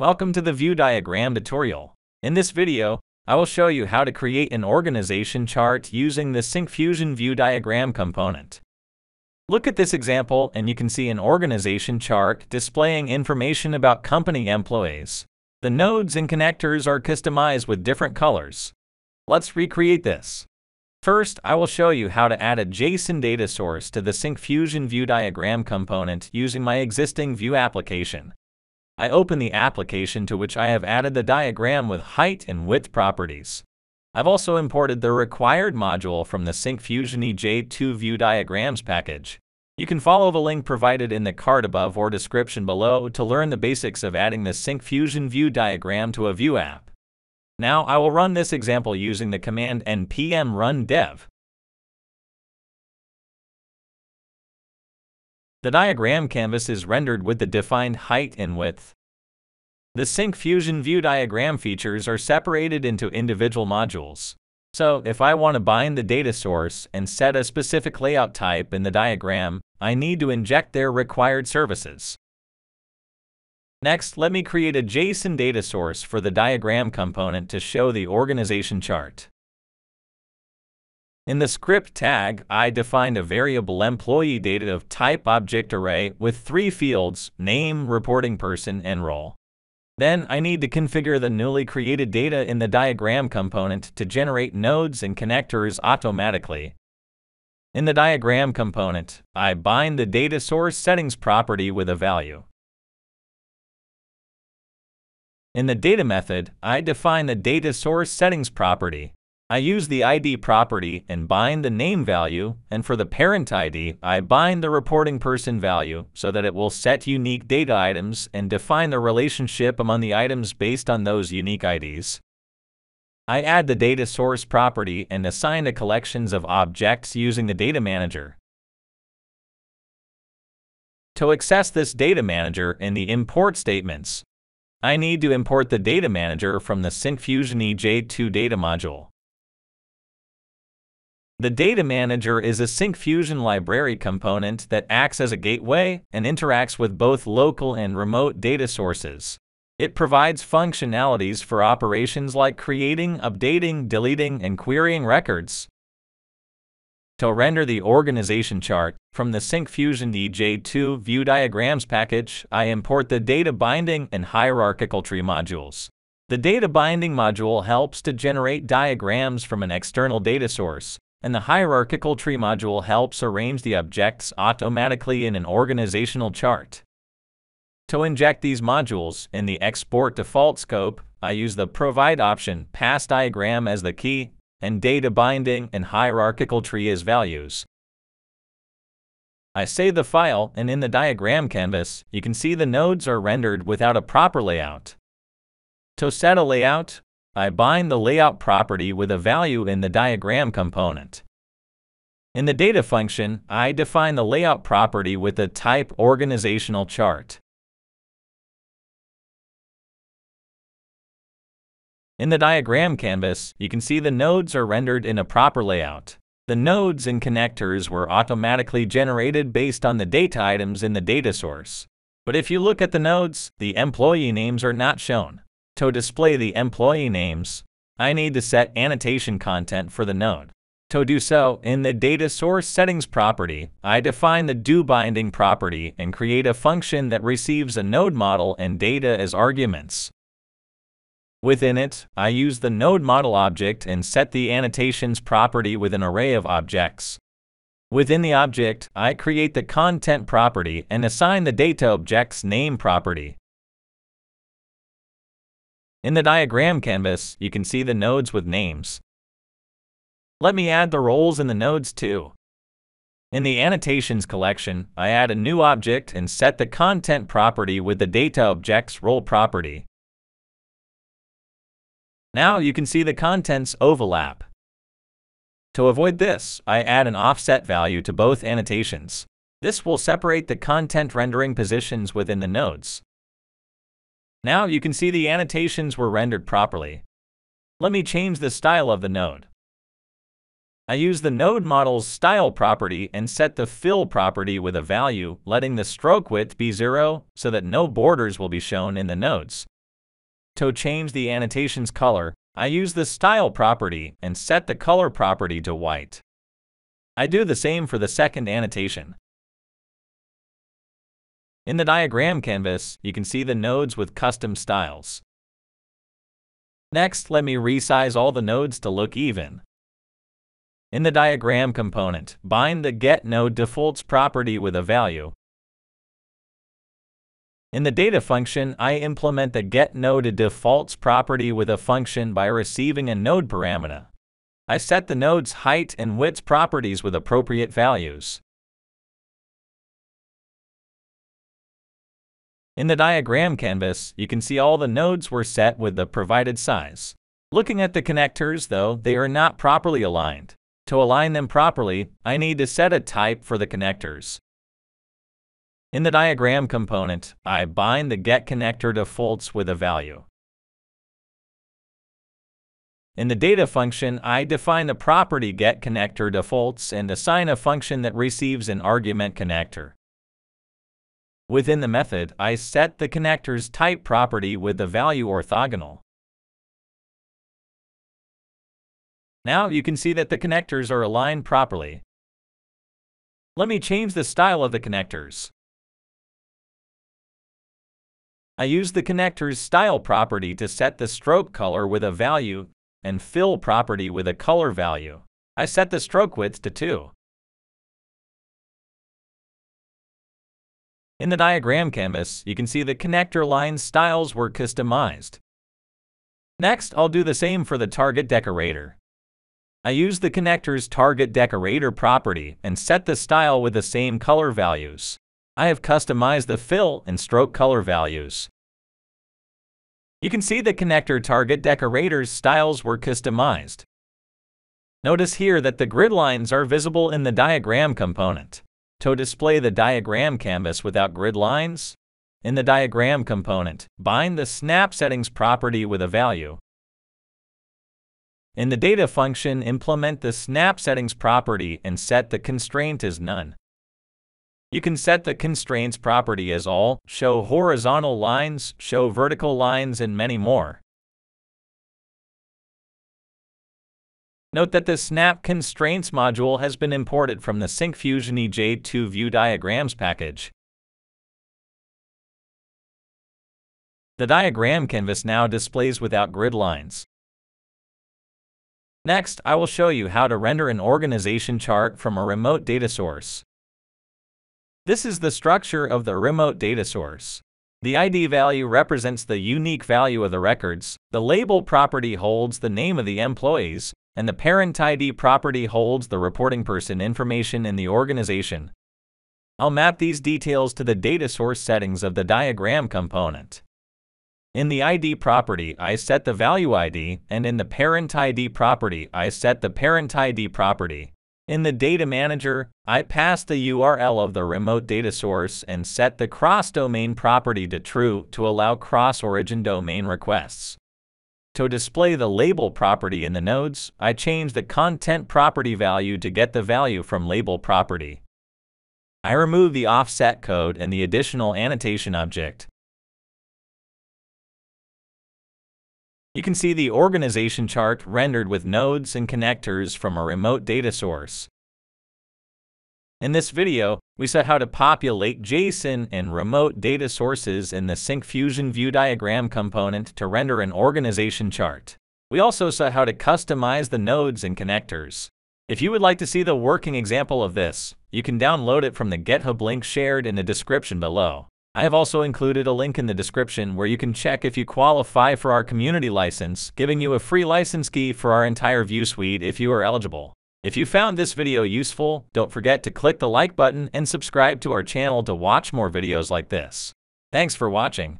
Welcome to the Vue Diagram tutorial. In this video, I will show you how to create an organization chart using the Syncfusion Vue Diagram component. Look at this example and you can see an organization chart displaying information about company employees. The nodes and connectors are customized with different colors. Let's recreate this. First, I will show you how to add a JSON data source to the Syncfusion Vue Diagram component using my existing Vue application. I open the application to which I have added the diagram with height and width properties. I've also imported the required module from the Syncfusion EJ2 Vue Diagrams package. You can follow the link provided in the card above or description below to learn the basics of adding the Syncfusion Vue diagram to a Vue app. Now I will run this example using the command npm run dev. The diagram canvas is rendered with the defined height and width. The Syncfusion Vue diagram features are separated into individual modules. So if I want to bind the data source and set a specific layout type in the diagram, I need to inject their required services. Next, let me create a JSON data source for the diagram component to show the organization chart. In the script tag, I defined a variable employee data of type object array with three fields, name, reporting person, and role. Then I need to configure the newly created data in the diagram component to generate nodes and connectors automatically. In the diagram component, I bind the data source settings property with a value. In the data method, I define the data source settings property. I use the ID property and bind the name value, and for the parent ID, I bind the reporting person value so that it will set unique data items and define the relationship among the items based on those unique IDs. I add the data source property and assign the collections of objects using the data manager. To access this data manager in the import statements, I need to import the data manager from the Syncfusion EJ2 data module. The Data Manager is a Syncfusion library component that acts as a gateway and interacts with both local and remote data sources. It provides functionalities for operations like creating, updating, deleting, and querying records. To render the organization chart, from the Syncfusion EJ2 Vue Diagrams package, I import the Data Binding and Hierarchical Tree modules. The Data Binding module helps to generate diagrams from an external data source, and the hierarchical tree module helps arrange the objects automatically in an organizational chart. To inject these modules in the export default scope, I use the provide option pass diagram as the key and data binding and hierarchical tree as values. I save the file and in the diagram canvas, you can see the nodes are rendered without a proper layout. To set a layout, I bind the layout property with a value in the diagram component. In the data function, I define the layout property with the type organizational chart. In the diagram canvas, you can see the nodes are rendered in a proper layout. The nodes and connectors were automatically generated based on the data items in the data source. But if you look at the nodes, the employee names are not shown. To display the employee names, I need to set annotation content for the node. To do so, in the data source settings property, I define the do binding property and create a function that receives a node model and data as arguments. Within it, I use the node model object and set the annotations property with an array of objects. Within the object, I create the content property and assign the data object's name property. In the diagram canvas, you can see the nodes with names. Let me add the roles in the nodes too. In the annotations collection, I add a new object and set the content property with the data object's role property. Now you can see the contents overlap. To avoid this, I add an offset value to both annotations. This will separate the content rendering positions within the nodes. Now you can see the annotations were rendered properly. Let me change the style of the node. I use the node model's style property and set the fill property with a value, letting the stroke width be 0 so that no borders will be shown in the nodes. To change the annotation's color, I use the Style property and set the color property to white. I do the same for the second annotation. In the diagram canvas, you can see the nodes with custom styles. Next, let me resize all the nodes to look even. In the diagram component, bind the getNodeDefaults property with a value. In the data function, I implement the getNodeDefaults property with a function by receiving a node parameter. I set the node's height and width properties with appropriate values. In the diagram canvas, you can see all the nodes were set with the provided size. Looking at the connectors, though, they are not properly aligned. To align them properly, I need to set a type for the connectors. In the diagram component, I bind the getConnectorDefaults with a value. In the data function, I define the property get connector defaults and assign a function that receives an argument connector. Within the method, I set the connector's type property with the value orthogonal. Now you can see that the connectors are aligned properly. Let me change the style of the connectors. I use the connector's style property to set the stroke color with a value and fill property with a color value. I set the stroke width to 2. In the diagram canvas, you can see the connector line styles were customized. Next, I'll do the same for the target decorator. I use the connector's target decorator property and set the style with the same color values. I have customized the fill and stroke color values. You can see the connector target decorator's styles were customized. Notice here that the grid lines are visible in the diagram component. To display the diagram canvas without grid lines, in the diagram component, bind the snap settings property with a value. In the data function, implement the snap settings property and set the constraint as none. You can set the constraints property as all, show horizontal lines, show vertical lines, and many more. Note that the Snap Constraints module has been imported from the Syncfusion EJ2 Vue Diagrams package. The diagram canvas now displays without grid lines. Next, I will show you how to render an organization chart from a remote data source. This is the structure of the remote data source. The ID value represents the unique value of the records, the label property holds the name of the employees, and the parent ID property holds the reporting person information in the organization. I'll map these details to the data source settings of the diagram component. In the ID property, I set the value ID, and in the parent ID property, I set the parent ID property. In the data manager, I pass the URL of the remote data source and set the cross-domain property to true to allow cross-origin domain requests. To display the label property in the nodes, I change the content property value to get the value from label property. I remove the offset code and the additional annotation object. You can see the organization chart rendered with nodes and connectors from a remote data source. In this video, we saw how to populate JSON and remote data sources in the Syncfusion Vue Diagram component to render an organization chart. We also saw how to customize the nodes and connectors. If you would like to see the working example of this, you can download it from the GitHub link shared in the description below. I have also included a link in the description where you can check if you qualify for our community license, giving you a free license key for our entire Vue suite if you are eligible. If you found this video useful, don't forget to click the like button and subscribe to our channel to watch more videos like this. Thanks for watching.